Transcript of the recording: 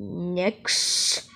next